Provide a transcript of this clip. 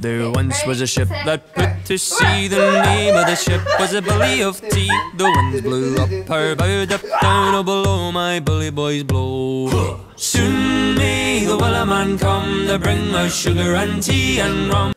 There once was a ship that put to sea. The name of the ship was a Billy of Tea. The winds blew up her bow, up down, oh below my bully boys blow. Soon may the Wellerman come to bring us sugar and tea and rum.